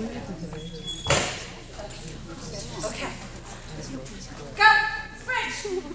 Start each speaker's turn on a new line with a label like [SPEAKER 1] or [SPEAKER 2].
[SPEAKER 1] Okay. Go! French!